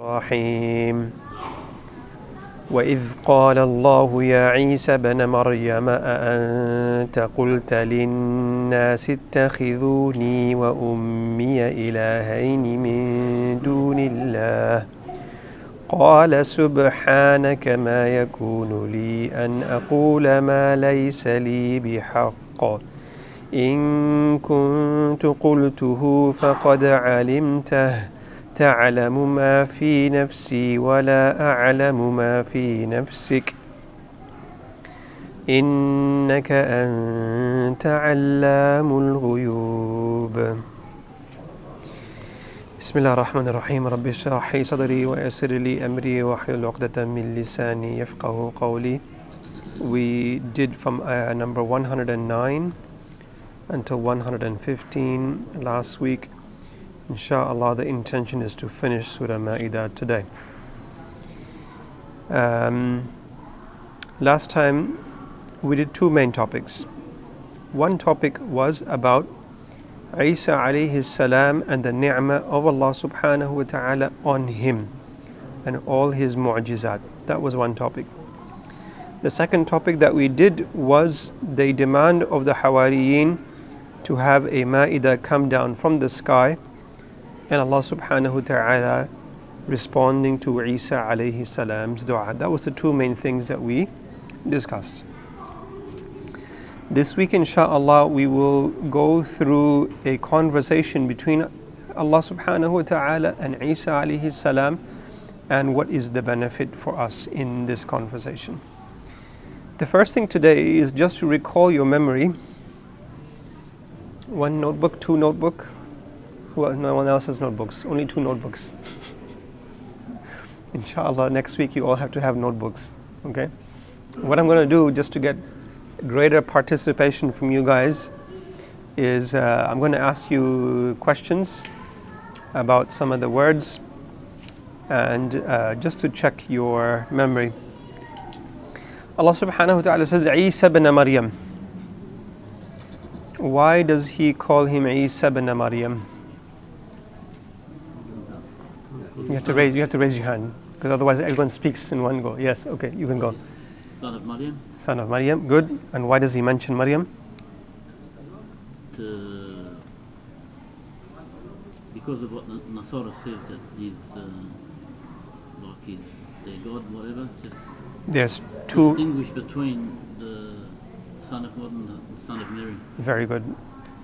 الرحيم. وإذ قال الله يا عيسى بن مريم أأنت قلت للناس اتخذوني وأمي إلهين من دون الله؟ قال سبحانك ما يكون لي أن أقول ما ليس لي بحق. إن كنت قلته فقد علمته. تعلم ما في نفسي ولا أعلم ما في نفسك. إنك أنت علام الغيوب. بسم الله الرحمن الرحيم. رب اشرح لي صدري ويسر لي أمري واحلل عقدة من لساني يفقه قولي. We did from ayah number 109 until 115 last week. Inshallah, the intention is to finish Surah Ma'idah today. Um, last time we did two main topics. One topic was about Isa alayhi salam and the ni'mah of Allah subhanahu wa ta'ala on him and all his mu'jizat. That was one topic. The second topic that we did was the demand of the Hawariyin to have a Ma'idah come down from the sky and Allah subhanahu wa ta'ala responding to Isa alayhi salam's dua. That was the two main things that we discussed. This week, inshallah, we will go through a conversation between Allah subhanahu wa ta'ala and Isa alayhi salam and what is the benefit for us in this conversation. The first thing today is just to recall your memory. One notebook, two notebook, well, no one else has notebooks, only two notebooks. Inshallah, next week you all have to have notebooks. Okay? What I'm going to do just to get greater participation from you guys is uh, I'm going to ask you questions about some of the words and uh, just to check your memory. Allah subhanahu wa ta'ala says, Isa ibn Maryam. Why does he call him Isa ibn Maryam? You have to raise. You have to raise your hand because otherwise everyone speaks in one go. Yes. Okay. You can go. Son of Maryam. Son of Maryam. Good. And why does he mention Maryam? To, because of what Nasara says that he's uh, like he's their God, whatever. Just There's two. distinguish between the son of God and the son of Mary. Very good.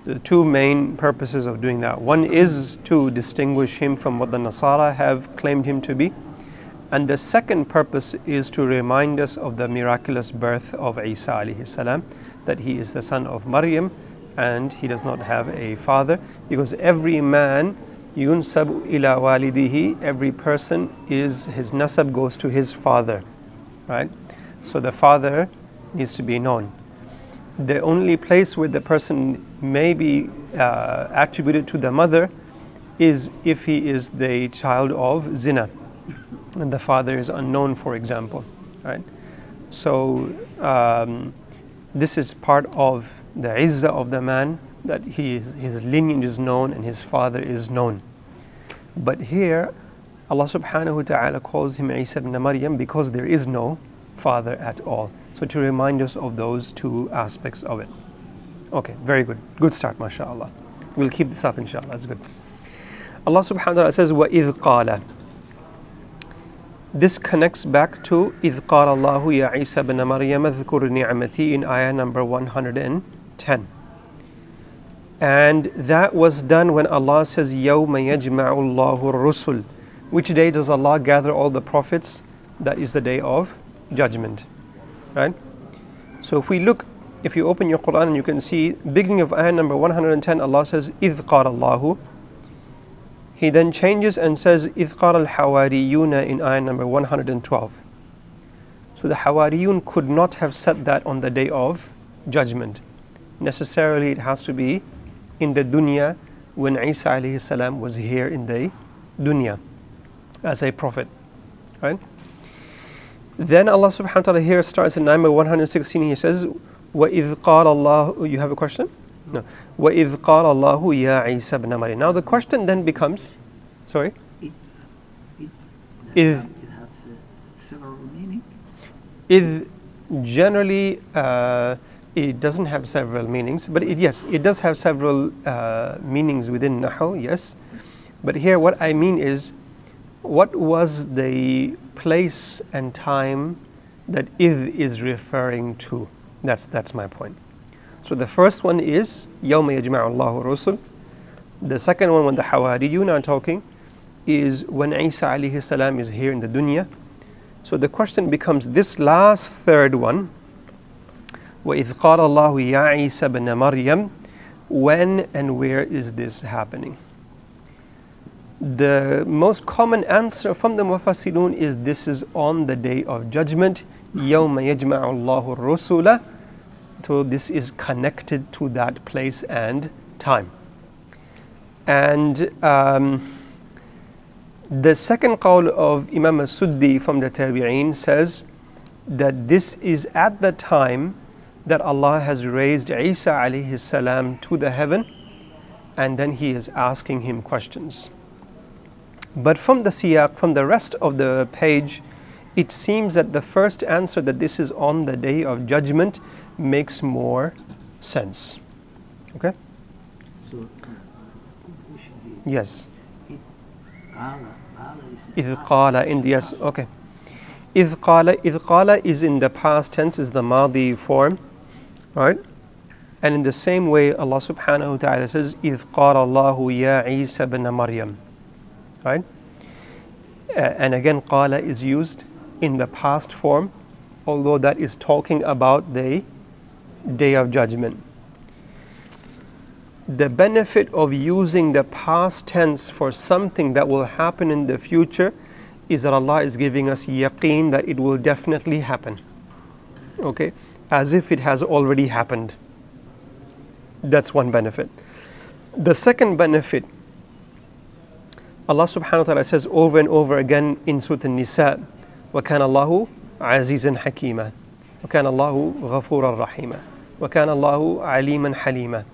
The two main purposes of doing that. One is to distinguish him from what the Nasara have claimed him to be. And the second purpose is to remind us of the miraculous birth of Isa alayhi salam, that he is the son of Maryam and he does not have a father because every man yunsab ila walidihi every person is his nasab goes to his father right so the father needs to be known the only place where the person may be uh, attributed to the mother is if he is the child of zina and the father is unknown for example right? So um, this is part of the izzah of the man that he is, his lineage is known and his father is known. But here Allah subhanahu wa ta'ala calls him Isa ibn Maryam because there is no father at all so to remind us of those two aspects of it. Okay, very good. Good start, mashallah. We'll keep this up, inshallah. That's good. Allah subhanahu wa ta'ala says, وَإِذْ قَالَ This connects back to إِذْ قَالَ اللَّهُ يَا عِيسَى بْنَ مَرْيَمَ اذْكُرْ نِعْمَتِي in ayah number 110. And that was done when Allah says, يَوْمَ يَجْمَعُ اللَّهُ الرُّسُلِ Which day does Allah gather all the prophets? That is the day of judgment right? So if we look, if you open your Quran and you can see, beginning of ayah number 110, Allah says, إِذْ قَالَ اللَّهُ He then changes and says, إِذْ قَالَ الْحَوَارِيُّونَ in ayah number 112. So the Hawariyun could not have said that on the day of judgment. Necessarily it has to be in the dunya when Isa alayhi salam was here in the dunya as a prophet. Right? Then Allah subhanahu wa ta'ala here starts in number 116. He says, وَإِذْ قَالَ اللَّهُ You have a question? No. وَإِذْ قَالَ اللَّهُ يَا عِيسَى بْنَ مَرْيَمَ Now the question then becomes, sorry? إذ It has uh, several meaning. إذ generally uh, it doesn't have several meanings, but it, yes, it does have several uh, meanings within Nahu, yes. But here, what I mean is, what was the place and time that إذ is referring to? That's, that's my point. So the first one is يوم يجمع الله الرسل. The second one, when the Hawariyun are talking, is when Isa alayhi salam is here in the dunya. So the question becomes this last third one, وَإِذْ قَالَ اللَّهُ يَا عِيسَى بْنَ مَرْيَمَ When and where is this happening? The most common answer from the Mufassirun is this is on the day of judgment, يَوْمَ يَجْمَعُ اللَّهُ الرُّسُلَ So this is connected to that place and time. And um, the second qawl of Imam al-Suddi from the Tabi'een says that this is at the time that Allah has raised Isa alayhi salam to the heaven and then he is asking him questions. But from the siyaq, from the rest of the page, it seems that the first answer that this is on the day of judgment makes more sense. Okay? So, uh, we should be Yes. Qala. Qala is إذ past قال tense, in the yes past. okay إذ قال إذ قال is in the past tense is the madi form right and in the same way Allah subhanahu wa ta'ala says إذ قال الله يا عيسى بن مريم right? Uh, and again, qala is used in the past form, although that is talking about the day of judgment. The benefit of using the past tense for something that will happen in the future is that Allah is giving us yaqeen that it will definitely happen. Okay? As if it has already happened. That's one benefit. The second benefit Allah subhanahu wa ta'ala says over and over again in Surah An-Nisa, وَكَانَ اللَّهُ عَزِيزًا حَكِيمًا وَكَانَ اللَّهُ غَفُورًا رَحِيمًا وَكَانَ اللَّهُ عَلِيمًا حَلِيمًا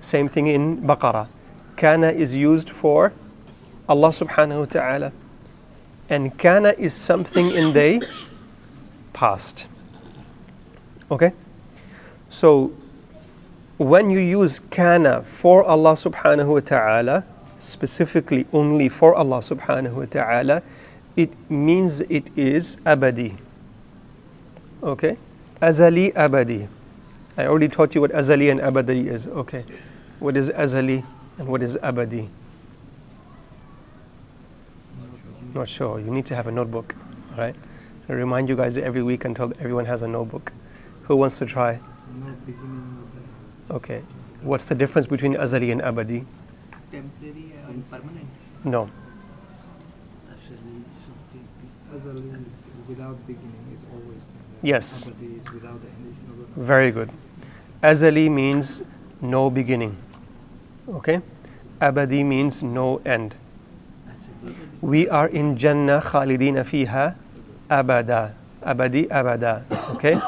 same thing in Baqarah. Kana is used for Allah subhanahu wa ta'ala. And kana is something in the past. Okay? So when you use kana for Allah subhanahu wa ta'ala, specifically only for Allah subhanahu wa ta'ala, it means it is abadi. Okay? Azali abadi. I already taught you what azali and abadi is. Okay. What is azali and what is abadi? Not sure. You need to have a notebook. All right. I remind you guys every week until everyone has a notebook. Who wants to try? Okay. What's the difference between azali and abadi? temporary permanent. No. Actually, something. Is without beginning, it's always. Yes. Abadi is without the end, it's never. Very good. Azali means no beginning. Okay? Abadi means no end. We are in Jannah khalidina fiha abada. Abadi abada. Okay?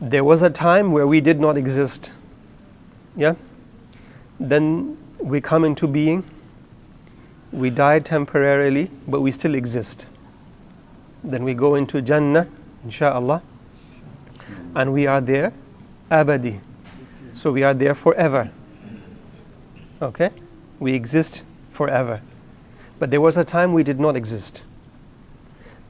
There was a time where we did not exist. Yeah? Then we come into being. We die temporarily, but we still exist. Then we go into Jannah, inshallah, and we are there abadi. So we are there forever. Okay? We exist forever. But there was a time we did not exist.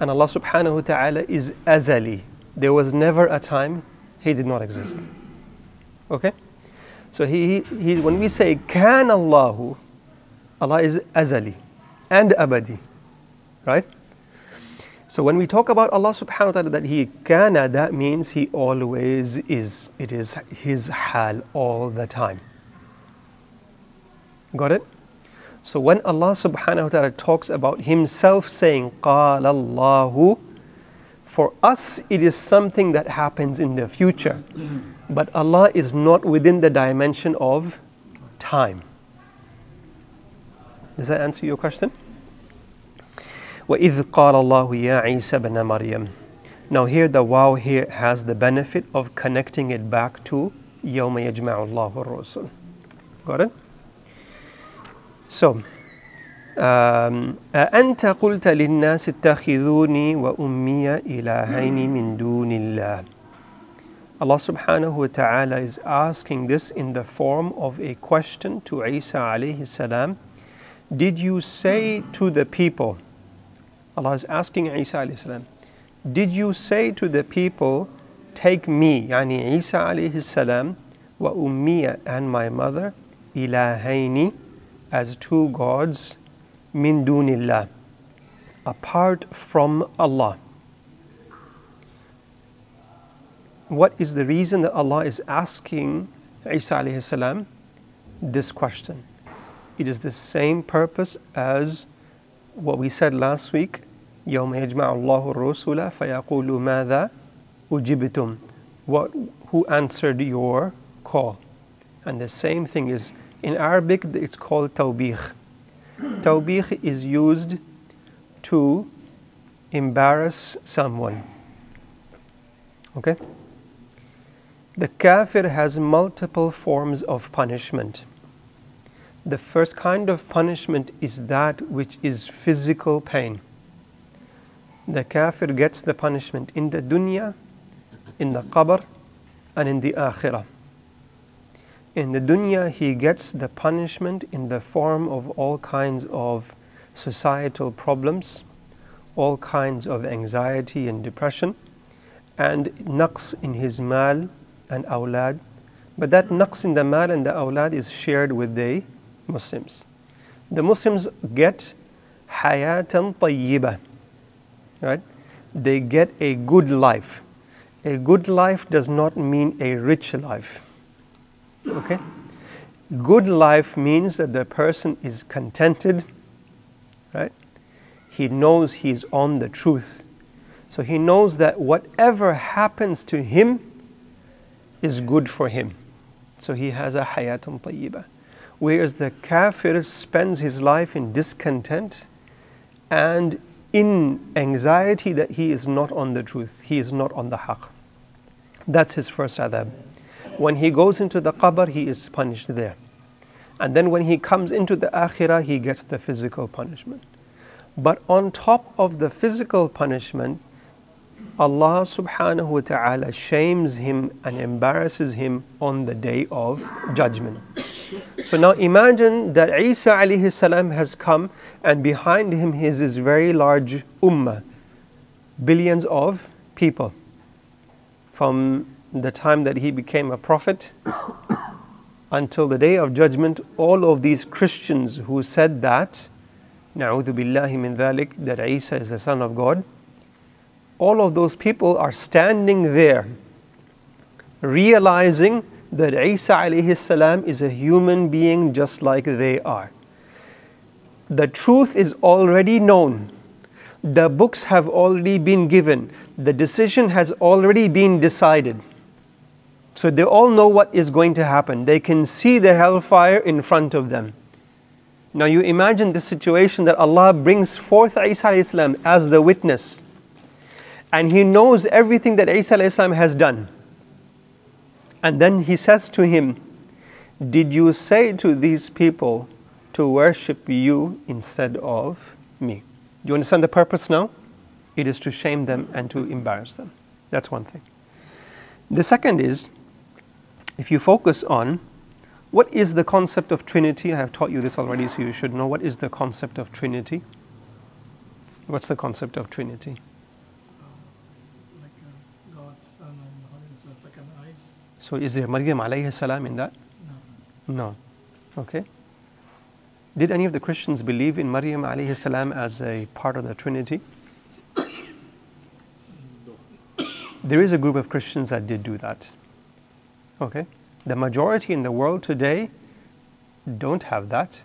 And Allah subhanahu wa ta'ala is azali. There was never a time He did not exist. Okay? So he, he, when we say can Allahu, Allah is azali and abadi. Right? So when we talk about Allah subhanahu wa ta'ala that He kana, that means He always is. It is His hal all the time. Got it? So when Allah subhanahu wa ta'ala talks about Himself saying قال الله for us it is something that happens in the future. But Allah is not within the dimension of time. Does that answer your question? وَإِذْ قَالَ اللَّهُ يَا عِيسَى بْنَ مَرْيَمَ Now here the wow here has the benefit of connecting it back to يَوْمَ يَجْمَعُ اللَّهُ الرُّسُلِ Got it? So, um, أأنت قلت للناس اتخذوني وأمي إلهين من دون الله Allah subhanahu wa ta'ala is asking this in the form of a question to Isa alayhi salam. Did you say to the people, Allah is asking Isa alayhi salam, did you say to the people, take me, yani Isa alayhi salam, wa ummiya and my mother, ilahaini, as two gods, min dunillah, apart from Allah. what is the reason that Allah is asking Isa alayhi salam this question? It is the same purpose as what we said last week. يوم يجمع الله الرسل فيقول ماذا أجبتم what who answered your call and the same thing is in Arabic it's called tawbih tawbih is used to embarrass someone okay the kafir has multiple forms of punishment. The first kind of punishment is that which is physical pain. The kafir gets the punishment in the dunya, in the qabr, and in the akhirah. In the dunya, he gets the punishment in the form of all kinds of societal problems, all kinds of anxiety and depression, and naqs in his mal, and awlad. But that naqs in the mal and the awlad is shared with the Muslims. The Muslims get hayatan tayyiba, right? They get a good life. A good life does not mean a rich life. Okay? Good life means that the person is contented, right? He knows he's on the truth. So he knows that whatever happens to him, is good for him. So he has a hayatun tayyiba. Whereas the kafir spends his life in discontent and in anxiety that he is not on the truth, he is not on the haqq. That's his first adhab. When he goes into the qabr, he is punished there. And then when he comes into the akhirah, he gets the physical punishment. But on top of the physical punishment, Allah subhanahu wa ta'ala shames him and embarrasses him on the day of judgment. So now imagine that Isa alayhi salam has come and behind him is this very large ummah, billions of people. From the time that he became a prophet until the day of judgment, all of these Christians who said that, na'udhu billahi min dhalik, that Isa is the son of God, all of those people are standing there realizing that Isa alayhi salam is a human being just like they are. The truth is already known. The books have already been given. The decision has already been decided. So they all know what is going to happen. They can see the hellfire in front of them. Now you imagine the situation that Allah brings forth Isa as the witness and he knows everything that Isa has done. And then he says to him, Did you say to these people to worship you instead of me? Do you understand the purpose now? It is to shame them and to embarrass them. That's one thing. The second is, if you focus on what is the concept of Trinity, I have taught you this already, so you should know what is the concept of Trinity. What's the concept of Trinity? So is there Maryam alayhi salam in that? No. No. Okay. Did any of the Christians believe in Maryam alayhi salam as a part of the Trinity? There is a group of Christians that did do that. Okay. The majority in the world today don't have that.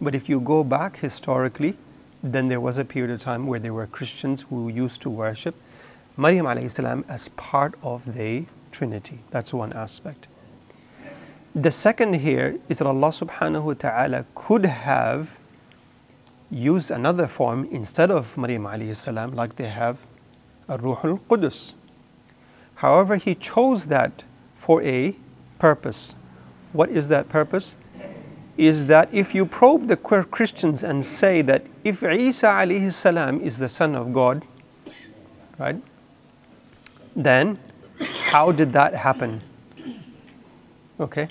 But if you go back historically, then there was a period of time where there were Christians who used to worship Maryam salam as part of the Trinity. That's one aspect. The second here is that Allah subhanahu wa ta'ala could have used another form instead of Maryam salam, like they have Ruhul Qudus. However, He chose that for a purpose. What is that purpose? is that if you probe the queer Christians and say that if Isa alayhi salam is the son of God, right, then how did that happen? Okay?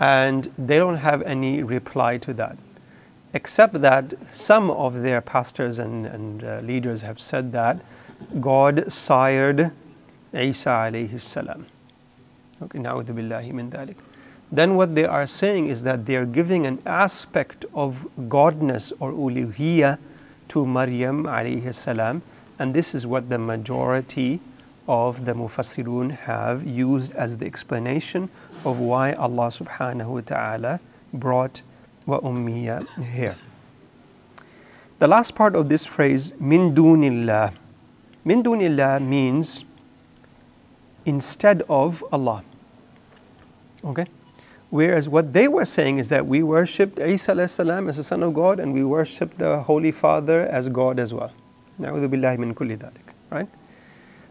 And they don't have any reply to that, except that some of their pastors and, and uh, leaders have said that God sired Isa alayhi salam. Okay, billahi min dhalik then what they are saying is that they are giving an aspect of godness or uluhiyya to Maryam alayhi salam, and this is what the majority of the mufassirun have used as the explanation of why Allah subhanahu wa ta'ala brought wa ummiya here. The last part of this phrase, min dunillah. Min dunillah means instead of Allah. Okay? Whereas what they were saying is that we worshipped Isa as the Son of God and we worshipped the Holy Father as God as well. kulli. Right?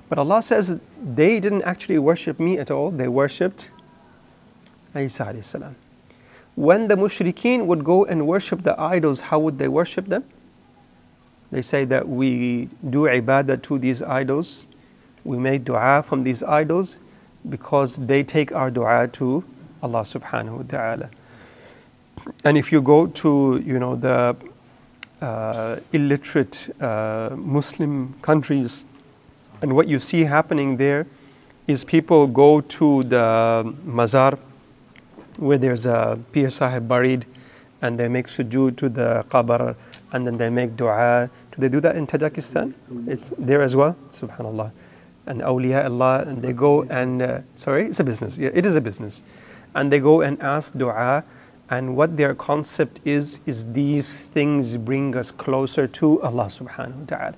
But Allah says they didn't actually worship me at all, they worshipped Isa. When the mushrikeen would go and worship the idols, how would they worship them? They say that we do ibadah to these idols, we make dua from these idols because they take our dua to Allah subhanahu wa ta'ala. And if you go to, you know, the uh, illiterate uh, Muslim countries, and what you see happening there is people go to the mazar where there's a Pir Sahib buried and they make sujood to the qabr and then they make dua. Do they do that in Tajikistan? It's there as well, subhanAllah. And awliya Allah, and they go and, uh, sorry, it's a business. Yeah, it is a business and they go and ask dua and what their concept is is these things bring us closer to Allah subhanahu wa ta'ala.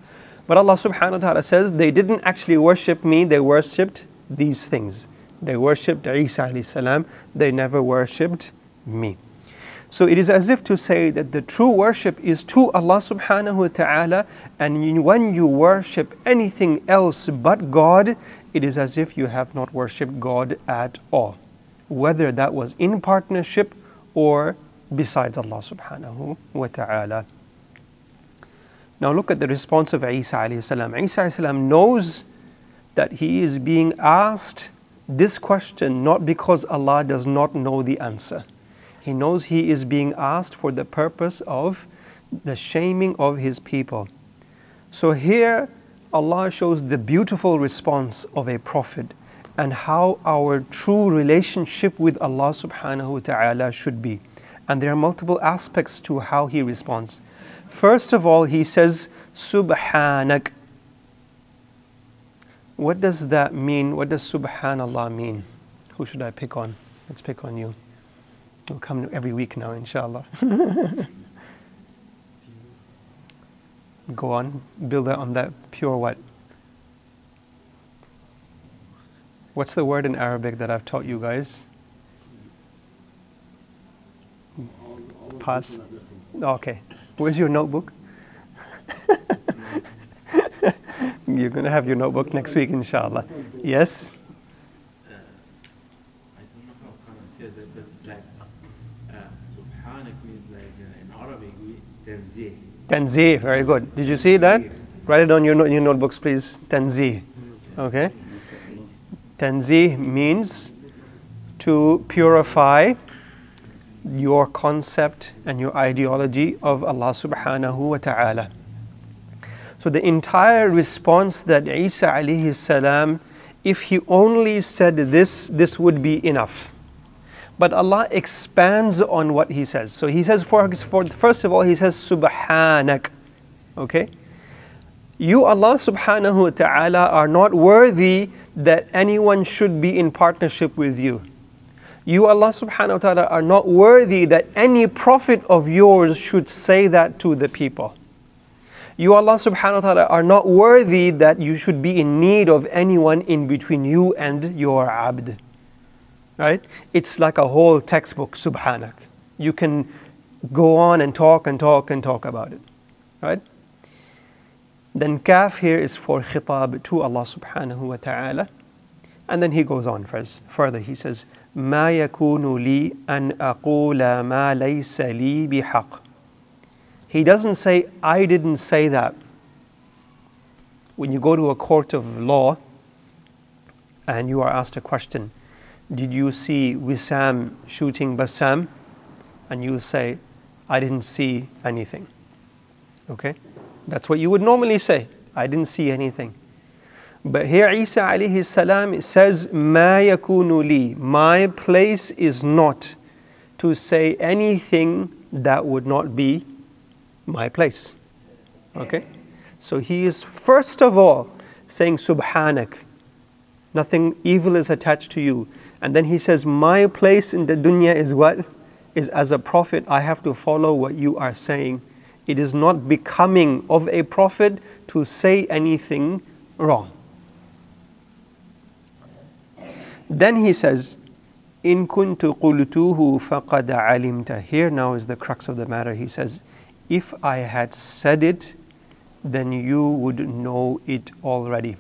But Allah subhanahu wa ta'ala says they didn't actually worship me, they worshipped these things. They worshipped Isa alayhi salam, they never worshipped me. So it is as if to say that the true worship is to Allah subhanahu wa ta'ala, and when you worship anything else but God, it is as if you have not worshipped God at all whether that was in partnership or besides Allah subhanahu wa ta'ala. Now look at the response of Isa alayhi salam. Isa alayhi salam knows that he is being asked this question not because Allah does not know the answer. He knows he is being asked for the purpose of the shaming of his people. So here Allah shows the beautiful response of a prophet and how our true relationship with Allah subhanahu wa ta'ala should be. And there are multiple aspects to how he responds. First of all, he says, Subhanak. What does that mean? What does Subhanallah mean? Who should I pick on? Let's pick on you. You'll come every week now, inshallah. Go on, build on that pure what? What's the word in Arabic that I've taught you guys? Pass. Okay. Where's your notebook? You're going to have your notebook next week, inshallah. Yes? Tanzih, very good. Did you see that? Write it on your, your notebooks, please. Tanzih. Okay? Tanzih means to purify your concept and your ideology of Allah subhanahu wa ta'ala. So the entire response that Isa alayhi salam, if he only said this, this would be enough. But Allah expands on what he says. So he says, for, for first of all, he says, Subhanak. Okay? You, Allah subhanahu wa ta'ala, are not worthy that anyone should be in partnership with you. You, Allah subhanahu wa ta'ala, are not worthy that any prophet of yours should say that to the people. You, Allah subhanahu wa ta'ala, are not worthy that you should be in need of anyone in between you and your abd Right? It's like a whole textbook, subhanak. You can go on and talk and talk and talk about it. Right? Then kaf here is for khitab to Allah subhanahu wa ta'ala. And then he goes on further. He says, ما يكون لي أن أقول ما ليس لي بحق. He doesn't say, I didn't say that. When you go to a court of law and you are asked a question, did you see Wissam shooting Bassam? And you say, I didn't see anything. Okay? That's what you would normally say. I didn't see anything. But here Isa alayhi salam says, Ma yakunu li. My place is not to say anything that would not be my place. Okay? So he is first of all saying Subhanak. Nothing evil is attached to you. And then he says, My place in the dunya is what? Is as a prophet, I have to follow what you are saying. It is not becoming of a prophet to say anything wrong. Then he says, In kuntu qultuhu faqad alimta. Here now is the crux of the matter. He says, If I had said it, then you would know it already.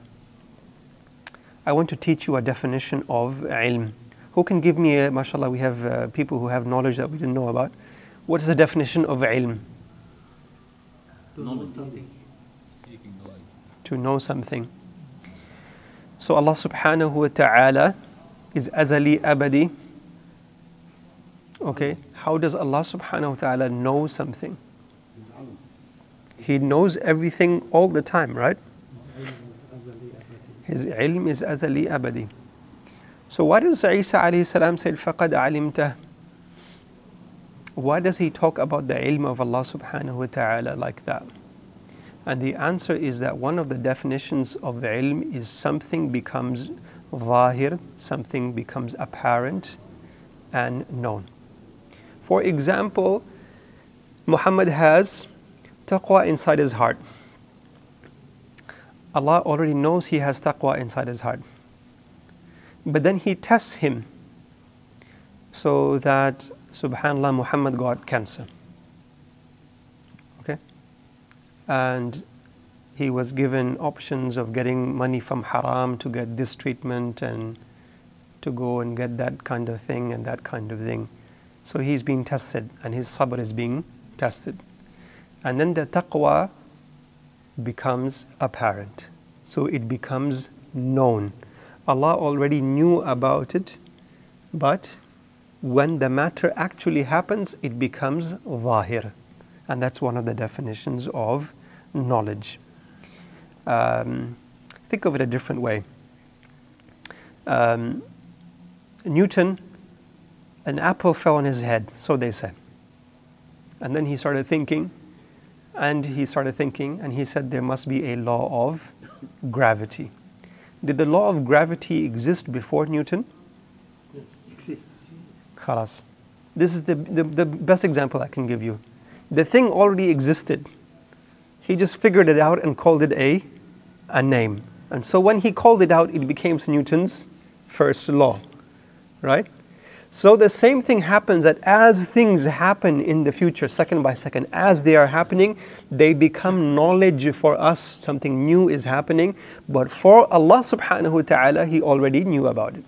I want to teach you a definition of ilm. Who can give me, a, mashallah, we have uh, people who have knowledge that we didn't know about. What is the definition of ilm? To know something. To know something. So Allah subhanahu wa ta'ala is azali abadi. Okay, how does Allah subhanahu wa ta'ala know something? He knows everything all the time, right? His ilm is azali abadi. So why does Isa alayhi salam say faqad alimta? Why does he talk about the ilm of Allah subhanahu wa ta'ala like that? And the answer is that one of the definitions of the ilm is something becomes zahir, something becomes apparent and known. For example, Muhammad has taqwa inside his heart. Allah already knows he has taqwa inside his heart. But then he tests him so that, subhanAllah, Muhammad got cancer. Okay? And he was given options of getting money from haram to get this treatment and to go and get that kind of thing and that kind of thing. So he's being tested and his sabr is being tested. And then the taqwa becomes apparent. So it becomes known. Allah already knew about it, but when the matter actually happens, it becomes zahir. And that's one of the definitions of knowledge. Um, think of it a different way. Um, Newton, an apple fell on his head, so they said. And then he started thinking, and he started thinking, and he said there must be a law of gravity. Did the law of gravity exist before Newton? Yes, Exists. Khalas. This is the, the, the best example I can give you. The thing already existed. He just figured it out and called it a, a name. And so when he called it out, it became Newton's first law. Right? So the same thing happens that as things happen in the future, second by second, as they are happening, they become knowledge for us. Something new is happening. But for Allah subhanahu wa ta'ala, He already knew about it.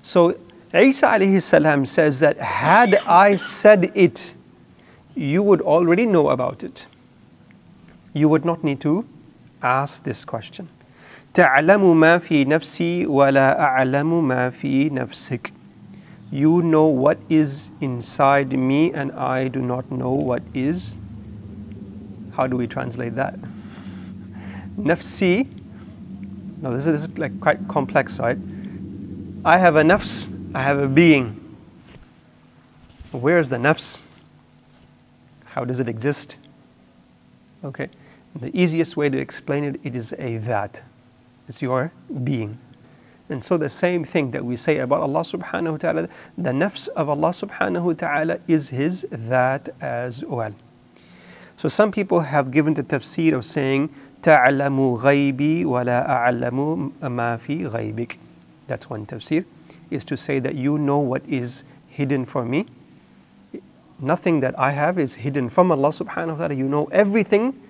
So Isa alayhi salam says that had I said it, you would already know about it. You would not need to ask this question. تعلم ما في نفسي ولا أعلم ما في نفسك. you know what is inside me and I do not know what is. How do we translate that? Nafsi. Now this is, this is like quite complex, right? I have a nafs, I have a being. Where's the nafs? How does it exist? Okay. The easiest way to explain it, it is a that. It's your being. And so the same thing that we say about Allah subhanahu wa ta'ala, the nafs of Allah subhanahu wa ta'ala is His that as well. So some people have given the tafsir of saying, تعلم غيبي ولا أعلم ما في غيبك. That's one tafsir, is to say that you know what is hidden for me. Nothing that I have is hidden from Allah subhanahu wa ta'ala. You know everything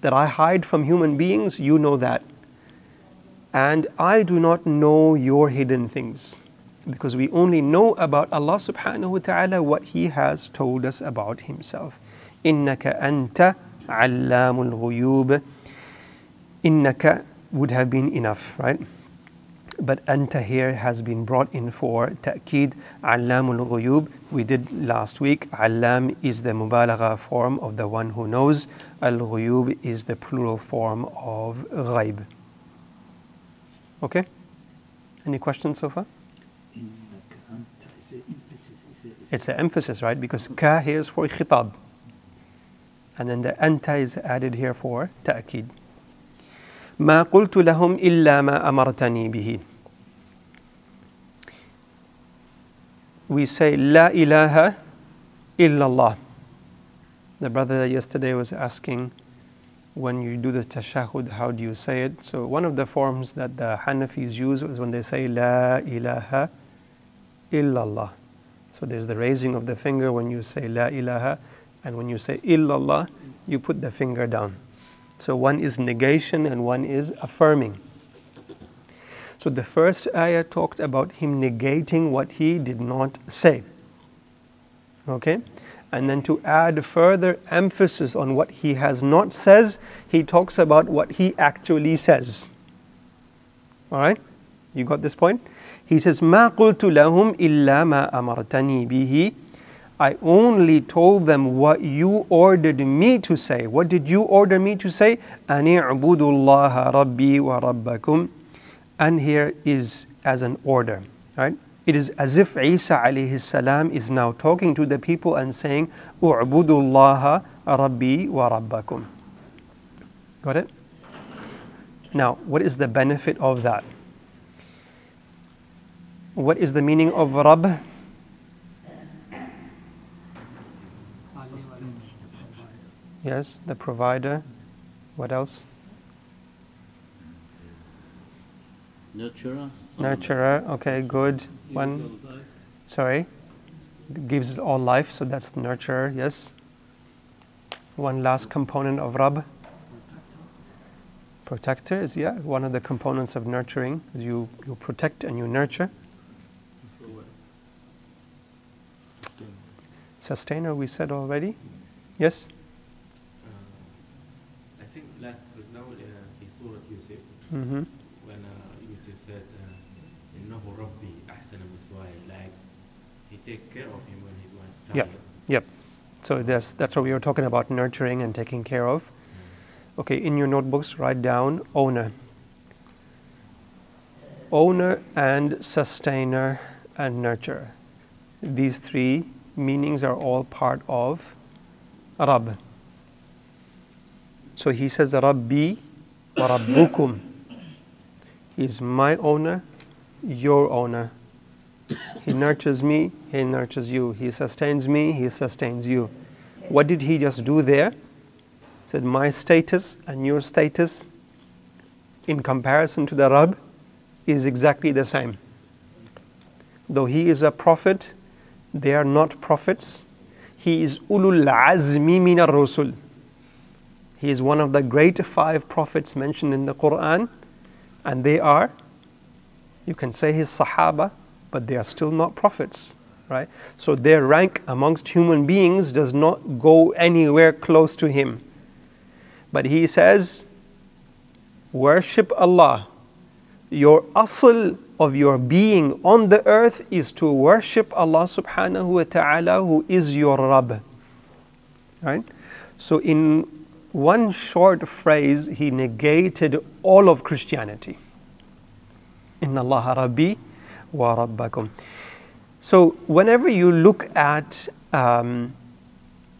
that I hide from human beings, you know that. And I do not know your hidden things. because we only know about Allah subhanahu wa ta'ala what He has told us about Himself. إنك أنت علام الغيوب إنك would have been enough, right? But anta here has been brought in for ta'kid allamul ghuyub. We did last week. Allam is the mubalagha form of the one who knows. Al ghuyub is the plural form of ghaib. Okay? Any questions so far? إنك أنت is it emphasis is it It's the emphasis, right? Because ka here is for khitab. And then the anta is added here for ta'kid. ما قلت لهم إلا ما أمرتني به. We say لا إله إلا الله. The brother yesterday was asking when you do the tashahud, how do you say it? So one of the forms that the Hanafis use is when they say La ilaha illallah. So there's the raising of the finger when you say La ilaha, and when you say illallah, you put the finger down. So one is negation and one is affirming. So the first ayah talked about him negating what he did not say. Okay? And then to add further emphasis on what he has not says, he talks about what he actually says. All right? You got this point? He says, "Ma qultu lahum illa ma amartani bihi." I only told them what you ordered me to say. What did you order me to say? أَنِ اعْبُدُوا اللَّهَ رَبِّي وَرَبَّكُمْ And here is as an order, right? It is as if Isa alayhi salam is now talking to the people and saying, U'budullaha rabbi wa rabbakum. Got it? Now, what is the benefit of that? What is the meaning of Rabb? Yes, the provider. What else? Nurturer. Nurturer. Okay, good. One. Sorry. Gives all life, so that's nurturer. Yes. One last component of Rabb. Protector is yeah one of the components of nurturing. Is you you protect and you nurture. Sustainer we said already. Yes. I think example, uh, in Surah Yusuf, Mm-hmm. Take care of him when he's one Yep. Yep. So that's that's what we were talking about nurturing and taking care of. Okay, in your notebooks, write down owner. Owner and sustainer and nurturer. These three meanings are all part of Rabb. So he says, Rabbi wa Rabbukum. He's my owner, your owner. He nurtures me, he nurtures you. He sustains me, he sustains you. What did he just do there? He said, My status and your status in comparison to the Rabb is exactly the same. Though he is a prophet, they are not prophets. He is ulul azmi min rusul. He is one of the great five prophets mentioned in the Quran, and they are, you can say his Sahaba, but they are still not prophets, right? So their rank amongst human beings does not go anywhere close to him. But he says, worship Allah. Your asl of your being on the earth is to worship Allah subhanahu wa ta'ala who is your Rabb. Right? So in one short phrase, he negated all of Christianity. Inna Allah Rabbi wa Rabbakum. So whenever you look at um,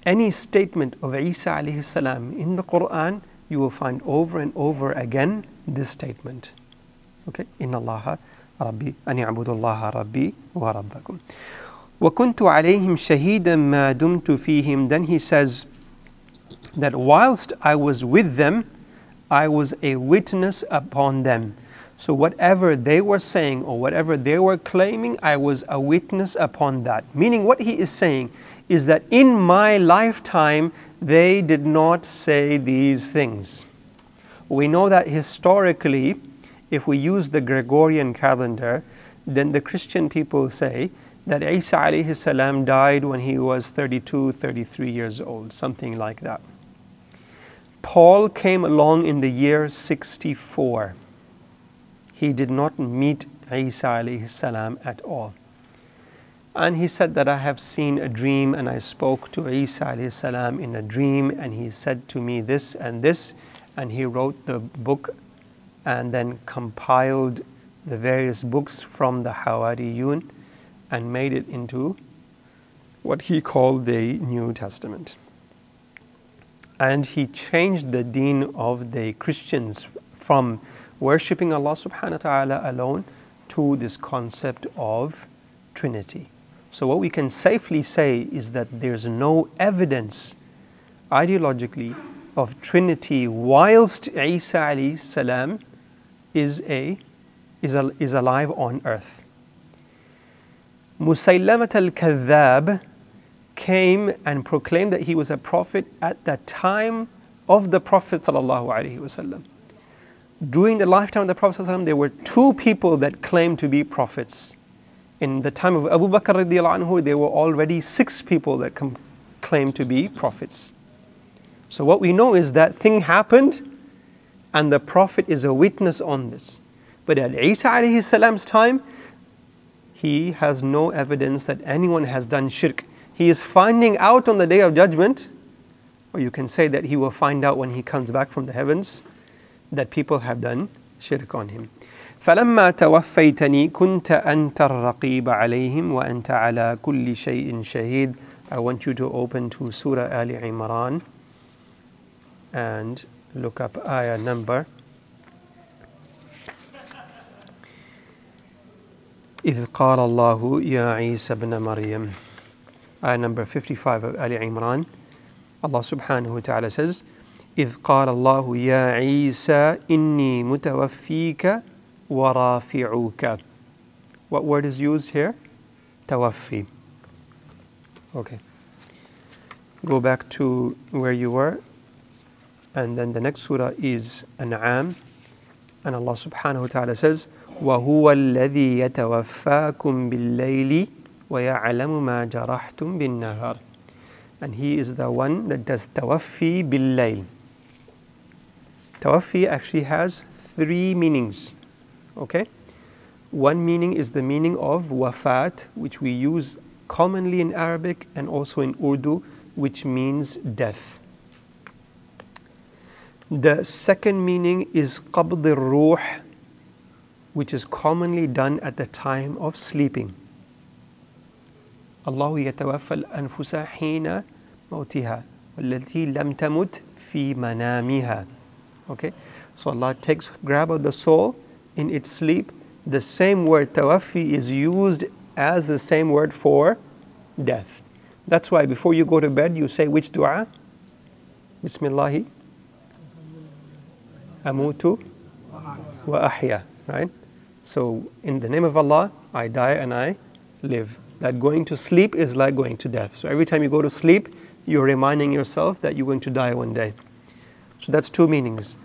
any statement of Isa alayhi salam in the Quran, you will find over and over again this statement. Okay, Inna Allah Rabbi an ya'budu Allah Rabbi wa Rabbakum. وَكُنْتُ عَلَيْهِمْ شَهِيدًا مَا دُمْتُ فِيهِمْ Then he says that whilst I was with them, I was a witness upon them. So whatever they were saying or whatever they were claiming, I was a witness upon that. Meaning, what he is saying is that in my lifetime, they did not say these things. We know that historically, if we use the Gregorian calendar, then the Christian people say that Isa alayhi salam died when he was 32, 33 years old, something like that. Paul came along in the year 64. He did not meet Isa alayhi salam at all. And he said that I have seen a dream and I spoke to Isa alayhi salam in a dream and he said to me this and this and he wrote the book and then compiled the various books from the Hawariyun and made it into what he called the New Testament. And he changed the deen of the Christians from worshipping Allah subhanahu wa ta'ala alone to this concept of Trinity. So, what we can safely say is that there's no evidence ideologically of Trinity whilst Isa salam is, a, is, is alive on earth. Musaylamat al Kadhab came and proclaimed that he was a prophet at the time of the Prophet. During the lifetime of the Prophet, there were two people that claimed to be prophets. In the time of Abu Bakr, anhu, there were already six people that claimed to be prophets. So, what we know is that thing happened, and the Prophet is a witness on this. But at Isa salam's time, he has no evidence that anyone has done shirk. He is finding out on the day of judgment, or you can say that he will find out when he comes back from the heavens, that people have done shirk on him. فلما توفيتني كنت أنت الرقيب عليهم وأنت على كل شيء شهيد I want you to open to Surah Ali Imran and look up ayah number إذ قال الله يا عيسى ابن مريم Ayah number 55 of Ali Imran Allah subhanahu wa ta'ala says إذ قال الله يا عيسى إني متوفيك ورافعوك What word is used here? توفي Okay. Go back to where you were. And then the next surah is An'am. And Allah subhanahu wa ta'ala says, وهو الذي يتوفاكم بالليل ويعلم ما جرحتم بالنهار and he is the one that does tawaffi bil Tawaffi actually has three meanings. Okay? One meaning is the meaning of wafat, which we use commonly in Arabic and also in Urdu, which means death. The second meaning is qabd al-ruh, which is commonly done at the time of sleeping. الله يتوفى الأنفس حين موتها والتي لم تمت في منامها. Okay, so Allah takes grab of the soul in its sleep. The same word tawafi is used as the same word for death. That's why before you go to bed, you say which dua? Bismillahi. Amutu wa ahya. Right? So, in the name of Allah, I die and I live. That going to sleep is like going to death. So, every time you go to sleep, you're reminding yourself that you're going to die one day. So, that's two meanings.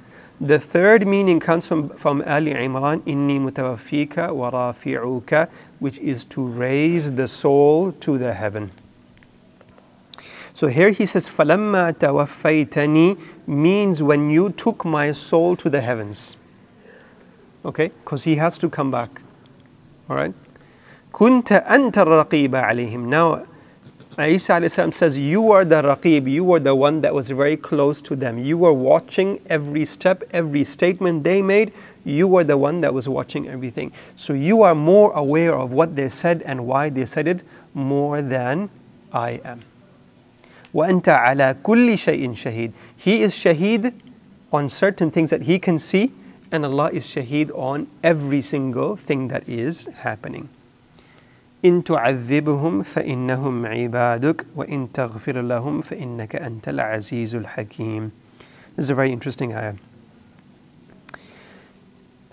The third meaning comes from, from Ali Imran, Inni mutawaffika wa rafi'uka, which is to raise the soul to the heaven. So here he says, فَلَمَّا تَوَفَّيْتَنِي means when you took my soul to the heavens. Okay? Because he has to come back. Alright? كُنْتَ أَنْتَ الرَّقِيبَ عَلَيْهِمْ Now, Isa says, You were the raqib, you were the one that was very close to them. You were watching every step, every statement they made. You were the one that was watching everything. So you are more aware of what they said and why they said it more than I am. وَأَنْتَ عَلَى كُلِّ شَيْءٍ شَهِيدٍ He is shaheed on certain things that he can see, and Allah is shaheed on every single thing that is happening. إن تعذبهم فإنهم عبادك وإن تغفر لهم فإنك أنت العزيز الحكيم. This is a very interesting ayah.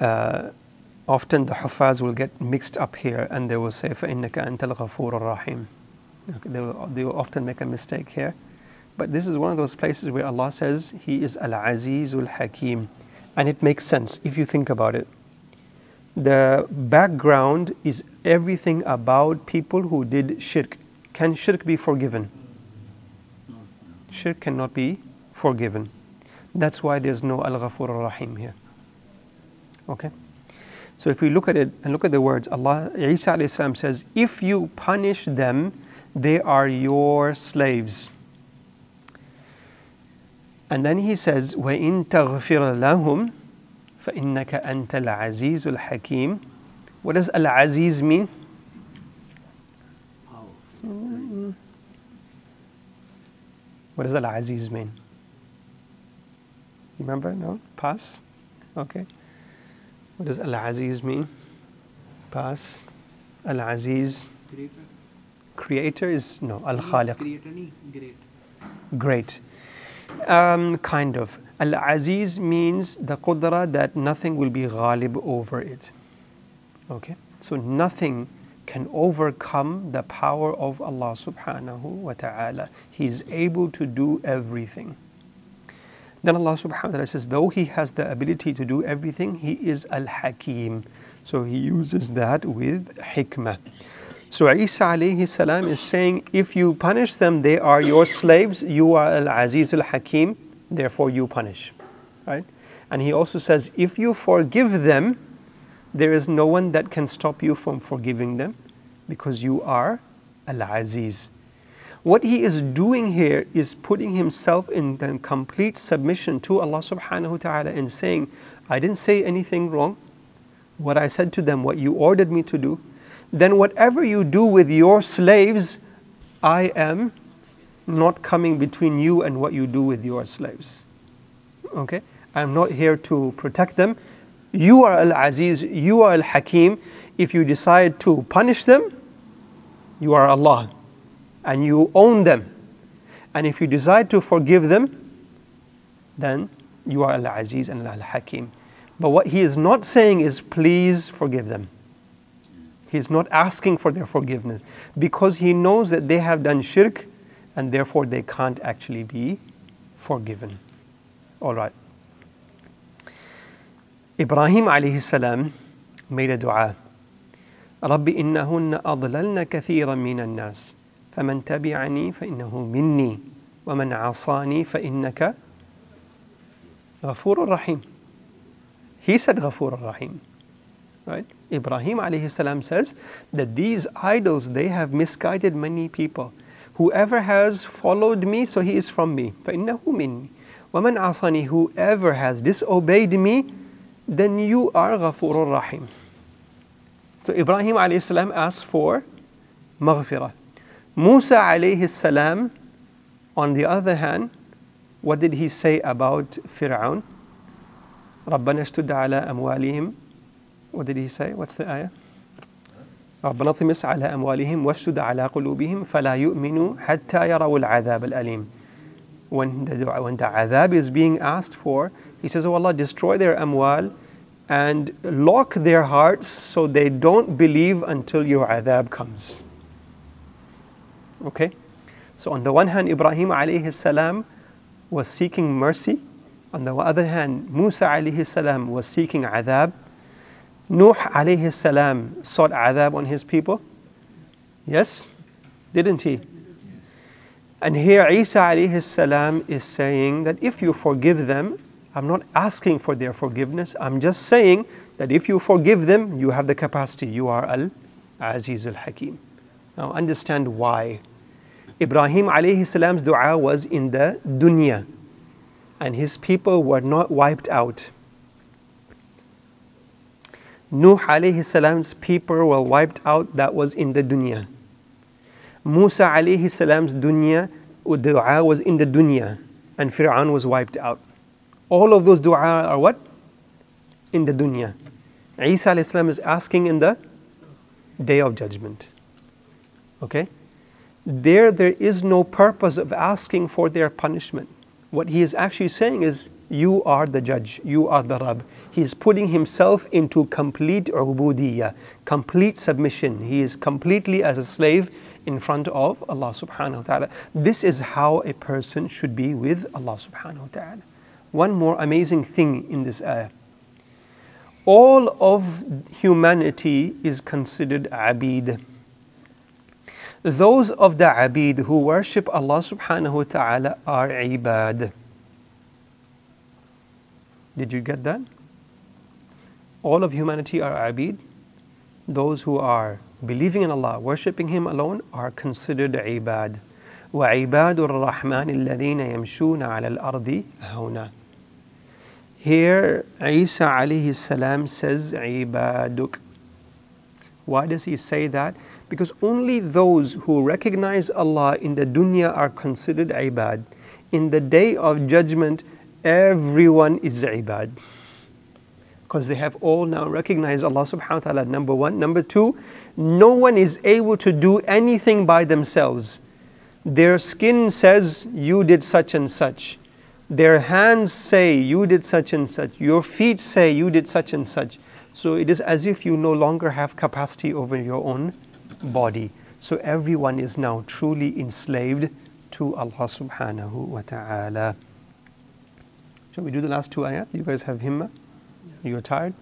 Uh, often the Hufaz will get mixed up here and they will say فإنك أنت الغفور الرحيم. Okay, they, will, they will often make a mistake here. But this is one of those places where Allah says He is Al Aziz Al Hakim. And it makes sense if you think about it. the background is everything about people who did shirk. Can shirk be forgiven? Shirk cannot be forgiven. That's why there's no Al Ghafur Ar Rahim here. Okay? So if we look at it and look at the words, Allah Isa alayhi salam says, If you punish them, they are your slaves. And then he says, وَإِن تَغْفِرَ لَهُمْ فَإِنَّكَ أَنْتَ الْعَزِيزُ الْحَكِيمُ What does Al-Aziz mean? What does Al-Aziz mean? Remember? No? Pass? Okay. What does Al-Aziz mean? Pass. Al-Aziz. Greater. Creator is, no, Al-Khaliq. Creator ni great. Great. Um, kind of. Al Aziz means the qudra that nothing will be ghalib over it. Okay? So nothing can overcome the power of Allah subhanahu wa ta'ala. He is able to do everything. Then Allah subhanahu wa ta'ala says, though He has the ability to do everything, He is Al Hakim. So He uses that with hikmah. So Isa alayhi salam is saying, if you punish them, they are your slaves. You are al Aziz al Hakim, therefore you punish. Right? And he also says, if you forgive them, there is no one that can stop you from forgiving them because you are al Aziz. What he is doing here is putting himself in complete submission to Allah subhanahu wa ta'ala and saying, I didn't say anything wrong. What I said to them, what you ordered me to do, then whatever you do with your slaves, I am not coming between you and what you do with your slaves. Okay? I'm not here to protect them. You are Al Aziz, you are Al Hakim. If you decide to punish them, you are Allah and you own them. And if you decide to forgive them, then you are Al Aziz and Al Hakim. But what he is not saying is, please forgive them. He's not asking for their forgiveness because he knows that they have done shirk and therefore they can't actually be forgiven. All right. Ibrahim alayhi salam made a dua. رب إنهن أضللن كثيرا من الناس فمن تبعني فإنه مني ومن عصاني فإنك غفور رحيم. He said غفور رحيم. Right? Ibrahim alayhi salam says that these idols they have misguided many people. Whoever has followed me, so he is from me. فَإِنَّهُ مِنِّي وَمَنْ عَصَانِي Whoever has disobeyed me, then you are غَفُورٌ Rahim. So Ibrahim alayhi salam asked for maghfirah. Musa alayhi salam, on the other hand, what did he say about Fir'aun? رَبَّنَا اشْتُدْ عَلَى أَمْوَالِهِمْ What did he say? What's the ayah? ربنا طمس على أموالهم واشتد على قلوبهم فلا يؤمنوا حتى يروا العذاب الأليم when the, when the adhab is being asked for, he says, Oh Allah, destroy their amwal and lock their hearts so they don't believe until your adhab comes. Okay? So on the one hand, Ibrahim alayhi salam was seeking mercy. On the other hand, Musa alayhi salam was seeking adhab. Nuh alayhi salam sought adhab on his people. Yes? Didn't he? And here Isa alayhi salam is saying that if you forgive them, I'm not asking for their forgiveness. I'm just saying that if you forgive them, you have the capacity. You are Al Aziz Al Hakim. Now understand why. Ibrahim alayhi salam's dua was in the dunya, and his people were not wiped out. Nuh alayhi salam's people were wiped out, that was in the dunya. Musa alayhi salam's dunya, uh, dua was in the dunya, and Fir'aun was wiped out. All of those dua are what? In the dunya. Isa alayhi salam is asking in the day of judgment. Okay? There, there is no purpose of asking for their punishment. What he is actually saying is, you are the judge, you are the Rabb. He is putting himself into complete ubudiyah, complete submission. He is completely as a slave in front of Allah subhanahu wa ta'ala. This is how a person should be with Allah subhanahu wa ta'ala. One more amazing thing in this ayah. all of humanity is considered abid. Those of the abid who worship Allah subhanahu wa ta'ala are ibad. Did you get that? All of humanity are abid. Those who are believing in Allah, worshipping Him alone, are considered ibad. وعباد الرحمن الذين يمشون على الأرض هونا. Here, Isa alayhi salam says ibaduk. Why does he say that? Because only those who recognize Allah in the dunya are considered ibad. In the day of judgment, everyone is ibad. Because they have all now recognized Allah subhanahu wa ta'ala, number one. Number two, no one is able to do anything by themselves. Their skin says, You did such and such. Their hands say, You did such and such. Your feet say, You did such and such. So it is as if you no longer have capacity over your own body. So everyone is now truly enslaved to Allah subhanahu wa ta'ala. Shall we do the last two ayat? You guys have himma? You are tired?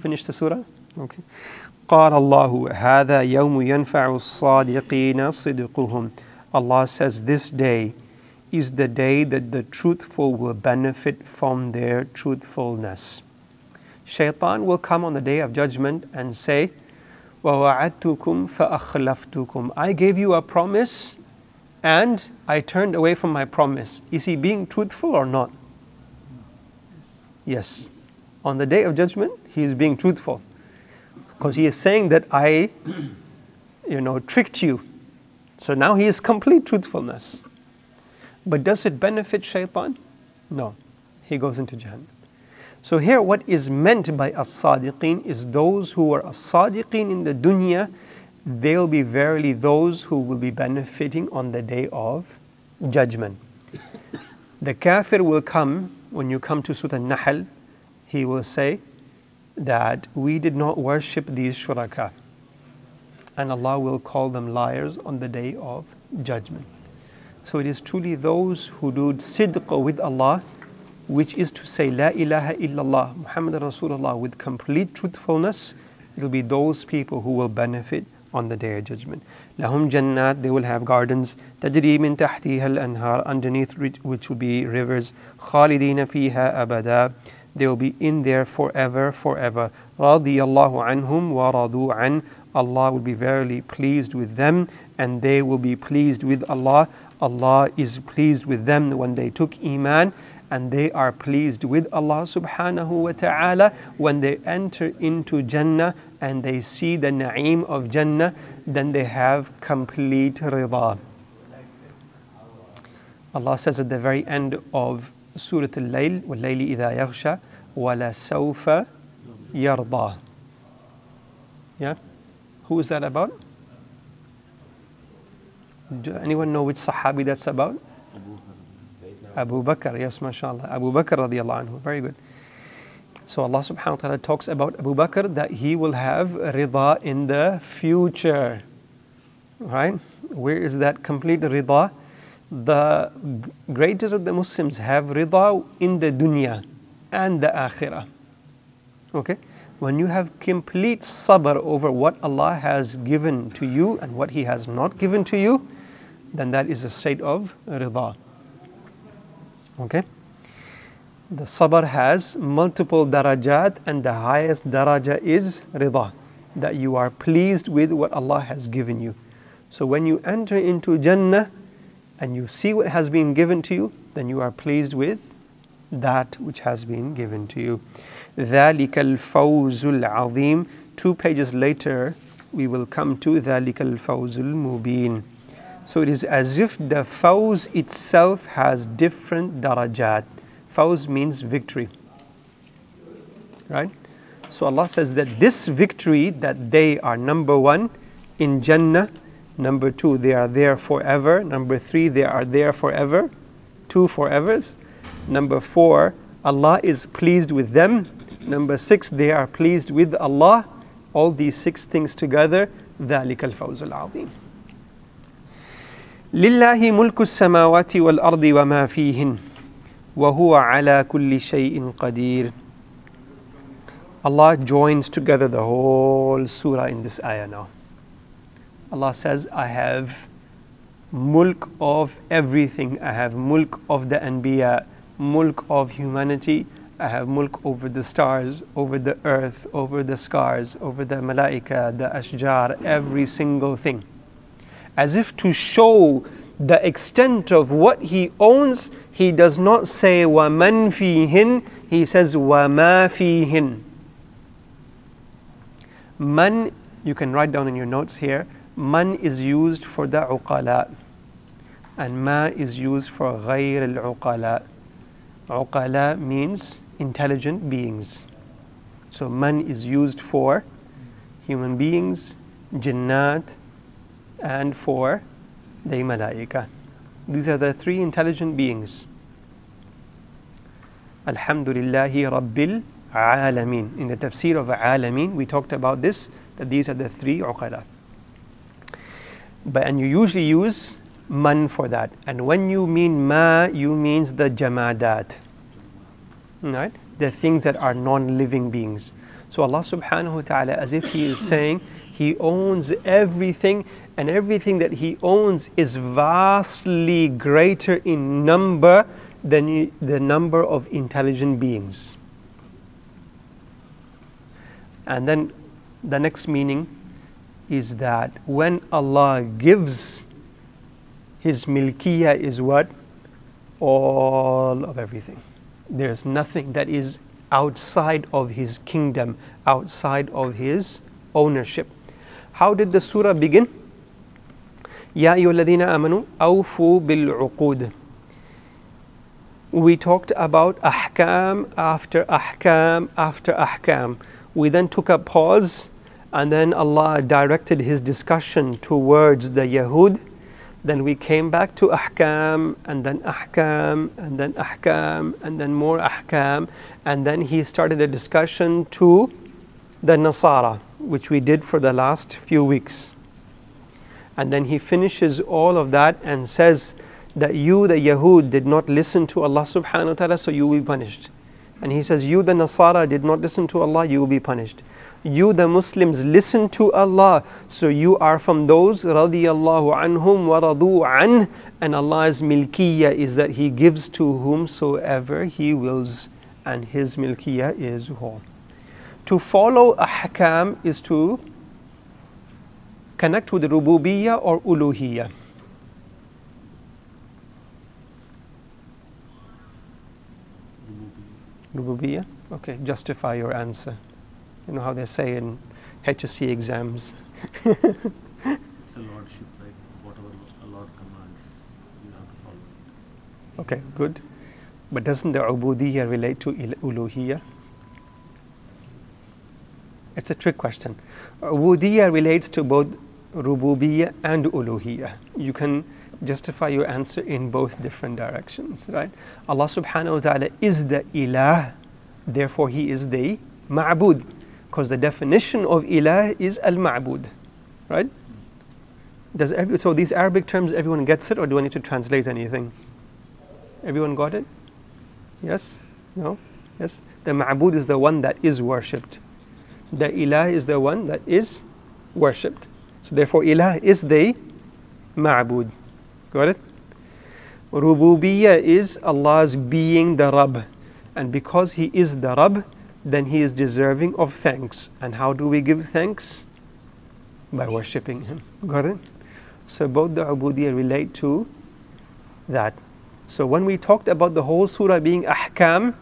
Finish the surah? Okay. قال الله هذا يوم ينفع الصادقين صدقهم Allah says this day is the day that the truthful will benefit from their truthfulness. Shaitan will come on the day of judgment and say, وَوَعَدْتُكُمْ فَأَخْلَفْتُكُمْ I gave you a promise and I turned away from my promise. Is he being truthful or not? Yes. On the day of judgment, he is being truthful. Because he is saying that I, you know, tricked you. So now he is complete truthfulness. But does it benefit shaitan? No. He goes into Jahannam. So here what is meant by as-sadiqin is those who are as-sadiqin in the dunya, they'll be verily those who will be benefiting on the day of judgment. The kafir will come, when you come to Surah An-Nahl, he will say that we did not worship these shuraka. And Allah will call them liars on the day of judgment. So it is truly those who do sidq with Allah, which is to say La ilaha illallah, Muhammad Rasulullah with complete truthfulness, it will be those people who will benefit on the day of judgment. Lahum jannat, they will have gardens, tajri min tahtiha al-anhar, underneath which will be rivers, khalidina fiha abada, they will be in there forever, forever. Radiyallahu anhum wa radu an, Allah will be verily pleased with them and they will be pleased with Allah. Allah is pleased with them when they took Iman and they are pleased with Allah subhanahu wa ta'ala when they enter into Jannah and they see the na'im of Jannah, then they have complete rida. Allah says at the very end of Surah Al-Layl, وَاللَّيْلِ إِذَا يَغْشَى وَلَسَوْفَ يَرْضَى Yeah? Who is that about? Do anyone know which Sahabi that's about? Abu Bakr, yes, mashallah. Abu Bakr radiallahu anhu, very good. So Allah subhanahu wa ta'ala talks about Abu Bakr that he will have rida in the future. Right? Where is that complete rida? The greatest of the Muslims have rida in the dunya and the akhirah. Okay? When you have complete sabr over what Allah has given to you and what He has not given to you, then that is a state of rida. Okay? The sabr has multiple darajat, and the highest daraja is rida, that you are pleased with what Allah has given you. So when you enter into Jannah and you see what has been given to you, then you are pleased with that which has been given to you. ذَلِكَ الْفَوْزُ الْعَظِيمُ Two pages later, we will come to ذَلِكَ الْفَوْزُ الْمُبِينُ So it is as if the fawz itself has different darajat. Fawz means victory. Right? So Allah says that this victory, that they are number one in Jannah, number two, they are there forever, number three, they are there forever, two forevers, number four, Allah is pleased with them, number six, they are pleased with Allah. All these six things together, ذلك الفوز العظيم. لله ملك السماوات والأرض وما فيهن وهو على كل شيء قدير Allah joins together the whole surah in this ayah now. Allah says, I have mulk of everything. I have mulk of the Anbiya, mulk of humanity. I have mulk over the stars, over the earth, over the scars, over the malaika, the ashjar, every single thing. As if to show the extent of what he owns, he does not say وَمَنْ فِيهِنْ, he says وَمَا فِيهِنْ. Man, you can write down in your notes here, man is used for the uqala and ma is used for غير العقلاء. Uqala means intelligent beings. So man is used for human beings, jinnat, and for the malaika. These are the three intelligent beings. Alhamdulillahi Rabbil Alameen. In the tafsir of Alameen, we talked about this, that these are the three uqala. But, and you usually use man for that. And when you mean ma, you means the jamadat. Right? The things that are non-living beings. So Allah subhanahu wa ta'ala, as if He is saying, He owns everything and everything that He owns is vastly greater in number than the number of intelligent beings. And then the next meaning is that when Allah gives His milkiya is what? All of everything. There's nothing that is outside of His kingdom, outside of His ownership. How did the surah begin? Ya ayyuhalladhina amanu awfu bil uqud. We talked about ahkam after ahkam after ahkam. We then took a pause and then Allah directed His discussion towards the Yahud. Then we came back to ahkam and then ahkam and then ahkam and then more ahkam and then He started a discussion to the Nasara which we did for the last few weeks. And then He finishes all of that and says, that you, the Yahud, did not listen to Allah subhanahu wa ta'ala, so you will be punished. And he says, You, the Nasara, did not listen to Allah, you will be punished. You, the Muslims, listen to Allah, so you are from those radiyallahu anhum wa radu an. And Allah's milkiyah is that He gives to whomsoever He wills, and His milkiyah is whole. To follow a hakam is to connect with rububiyyah or uluhiyyah. Rububiyyah? Okay, justify your answer. You know how they say in HSC exams. It's a lordship, like whatever a lord commands, you have to follow. okay, good. But doesn't the ubudiyyah relate to il- uluhiyyah? It's a trick question. Ubudiyyah relates to both rububiyyah and uluhiyyah. You can justify your answer in both different directions, right? Allah subhanahu wa ta'ala is the ilah, therefore He is the ma'bud. Because the definition of ilah is al ma'bud, right? Does every, so these Arabic terms, everyone gets it, or do I need to translate anything? Everyone got it? Yes? No? Yes? The ma'bud is the one that is worshipped. The ilah is the one that is worshipped. So therefore, ilah is the ma'bud. Got it? Rububiyyah is Allah's being the Rabb. And because He is the Rabb, then He is deserving of thanks. And how do we give thanks? By worshipping Him. Got it? So both the ubudiyyah relate to that. So when we talked about the whole surah being ahkam,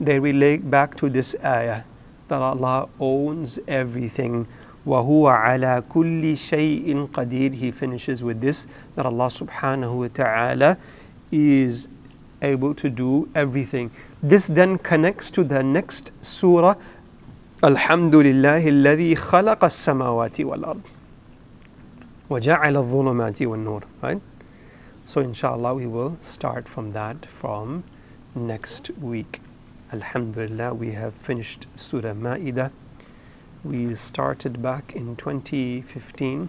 they relate back to this ayah that Allah owns everything. وَهُوَ عَلَى كُلِّ شَيْءٍ قَدِيرٍ He finishes with this that Allah subhanahu wa ta'ala is able to do everything. This then connects to the next surah الحمد لله الذي خلق السماوات والأرض وجعل الظلمات والنور right so inshallah we will start from that from next week alhamdulillah we have finished surah ma'idah we started back in 2015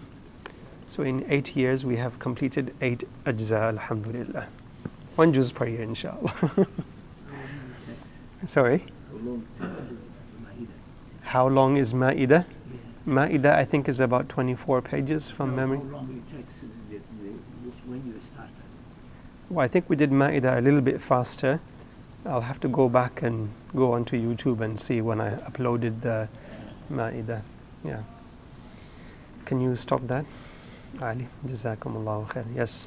so in 8 years we have completed 8 ajza alhamdulillah one juz per year inshallah sorry How long it takes to Ma'idah? How long is Ma'idah? Ma'idah, I think, is about 24 pages from No, memory. How long it takes when you started? Well, I think we did Ma'idah a little bit faster. I'll have to go back and go onto YouTube and see when I uploaded the Ma'idah. Yeah. Can you stop that? Ali, Jazakumullahu khair. Yes.